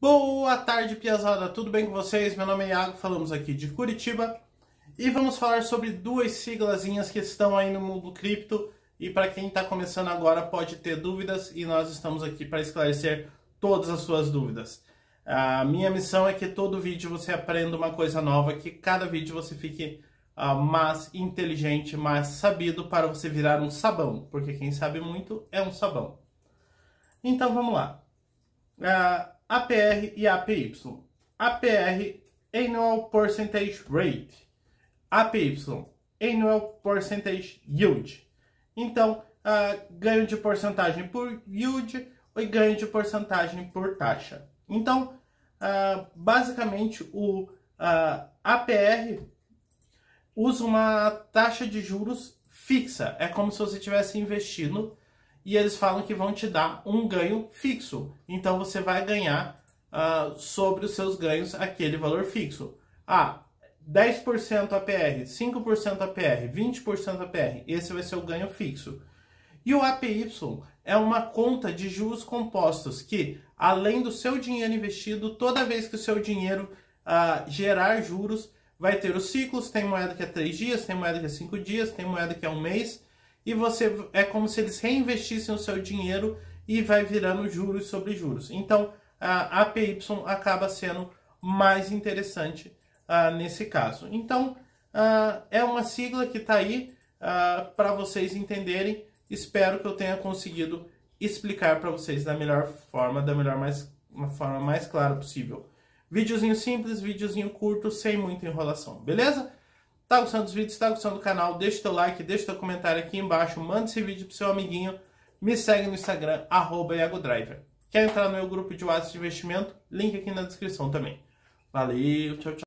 Boa tarde, piazada. Tudo bem com vocês? Meu nome é Iago, falamos aqui de Curitiba e vamos falar sobre duas siglazinhas que estão aí no mundo cripto e para quem está começando agora pode ter dúvidas e nós estamos aqui para esclarecer todas as suas dúvidas. A minha missão é que todo vídeo você aprenda uma coisa nova, que cada vídeo você fique uh, mais inteligente, mais sabido para você virar um sabão, porque quem sabe muito é um sabão. Então vamos lá. Uh, APR e APY. APR, Annual Percentage Rate. APY, Annual Percentage Yield. Então, uh, ganho de porcentagem por yield e ganho de porcentagem por taxa. Então, uh, basicamente, o uh, APR usa uma taxa de juros fixa. É como se você estivesse investindo e eles falam que vão te dar um ganho fixo. Então você vai ganhar uh, sobre os seus ganhos aquele valor fixo. Ah, 10% APR, 5% APR, 20% APR. Esse vai ser o ganho fixo. E o APY é uma conta de juros compostos que, além do seu dinheiro investido, toda vez que o seu dinheiro uh, gerar juros, vai ter os ciclos. Tem moeda que é 3 dias, tem moeda que é 5 dias, tem moeda que é um mês e você é como se eles reinvestissem o seu dinheiro e vai virando juros sobre juros. Então, a APY acaba sendo mais interessante uh, nesse caso. Então, uh, é uma sigla que está aí uh, para vocês entenderem. Espero que eu tenha conseguido explicar para vocês da melhor forma, da melhor mais, uma forma mais clara possível. Videozinho simples, videozinho curto, sem muita enrolação, beleza? Tá gostando dos vídeos, tá gostando do canal, deixa teu like, deixa teu comentário aqui embaixo, manda esse vídeo pro seu amiguinho, me segue no Instagram, arroba Quer entrar no meu grupo de WhatsApp de investimento? Link aqui na descrição também. Valeu, tchau, tchau.